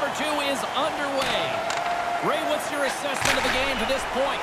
number two is underway. Ray, what's your assessment of the game to this point?